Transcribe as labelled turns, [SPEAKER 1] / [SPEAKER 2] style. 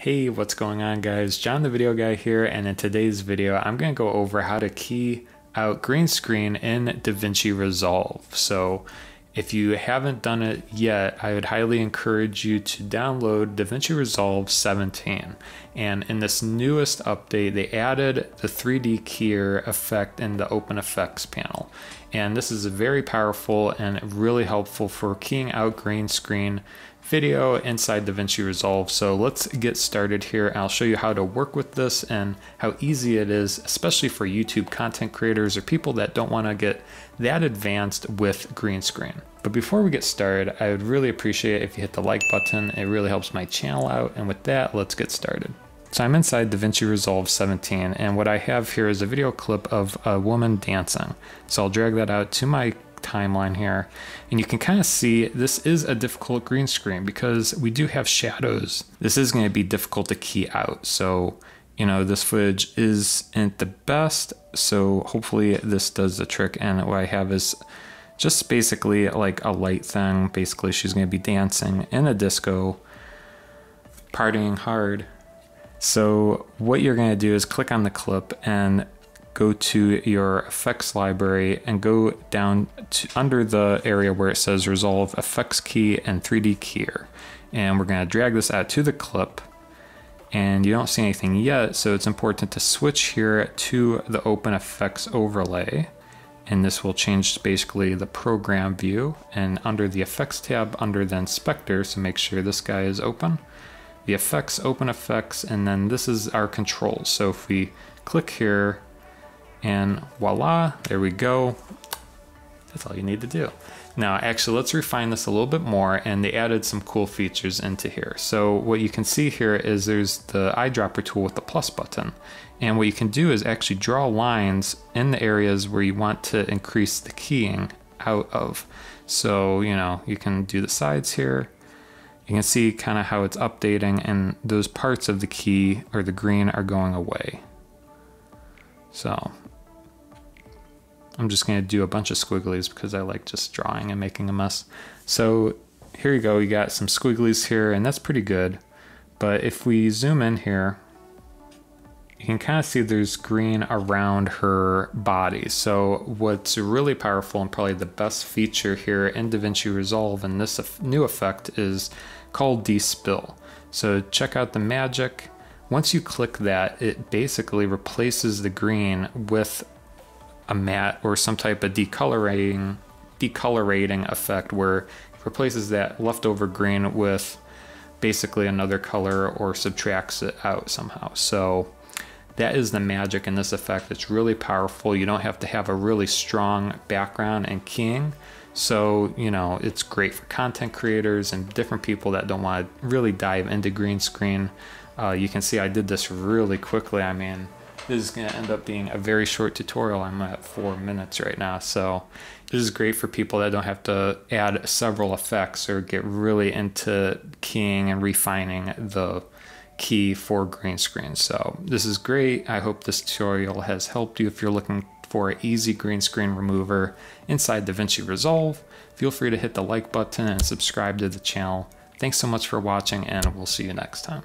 [SPEAKER 1] Hey, what's going on guys? John the Video Guy here and in today's video I'm to go over how to key out green screen in DaVinci Resolve. So if you haven't done it yet, I would highly encourage you to download DaVinci Resolve 17. And in this newest update, they added the 3D keyer effect in the Open Effects panel. And this is very powerful and really helpful for keying out green screen video inside DaVinci Resolve. So let's get started here. I'll show you how to work with this and how easy it is, especially for YouTube content creators or people that don't want to get that advanced with green screen. But before we get started, I would really appreciate if you hit the like button. It really helps my channel out. And with that, let's get started. So I'm inside DaVinci Resolve 17, and what I have here is a video clip of a woman dancing. So I'll drag that out to my timeline here. And you can kind of see this is a difficult green screen because we do have shadows. This is going to be difficult to key out. So, you know, this footage isn't the best. So hopefully this does the trick. And what I have is just basically like a light thing. Basically, she's going to be dancing in a disco, partying hard. So what you're going to do is click on the clip and go to your effects library and go down to under the area where it says resolve effects key and 3D keyer. And we're going to drag this out to the clip and you don't see anything yet. So it's important to switch here to the open effects overlay. And this will change basically the program view and under the effects tab under the inspector. So make sure this guy is open. The effects, open effects, and then this is our controls. So if we click here, and voila, there we go. That's all you need to do. Now, actually, let's refine this a little bit more, and they added some cool features into here. So what you can see here is there's the eyedropper tool with the plus button. And what you can do is actually draw lines in the areas where you want to increase the keying out of. So, you know, you can do the sides here. You can see kind of how it's updating and those parts of the key or the green are going away. So I'm just going to do a bunch of squigglies because I like just drawing and making a mess. So here you go, you got some squigglies here, and that's pretty good. But if we zoom in here, you can kind of see there's green around her body. So what's really powerful and probably the best feature here in DaVinci Resolve and this new effect is called Despill. So check out the magic. Once you click that, it basically replaces the green with a matte or some type of decolorating decolorating effect where it replaces that leftover green with basically another color or subtracts it out somehow. So that is the magic in this effect. It's really powerful. You don't have to have a really strong background and keying. So, you know, it's great for content creators and different people that don't want to really dive into green screen. Uh, you can see I did this really quickly. I mean, this is going to end up being a very short tutorial. I'm at four minutes right now. So this is great for people that don't have to add several effects or get really into keying and refining the key for green screen. So this is great. I hope this tutorial has helped you if you're looking for an easy green screen remover inside DaVinci Resolve. Feel free to hit the like button and subscribe to the channel. Thanks so much for watching and we'll see you next time.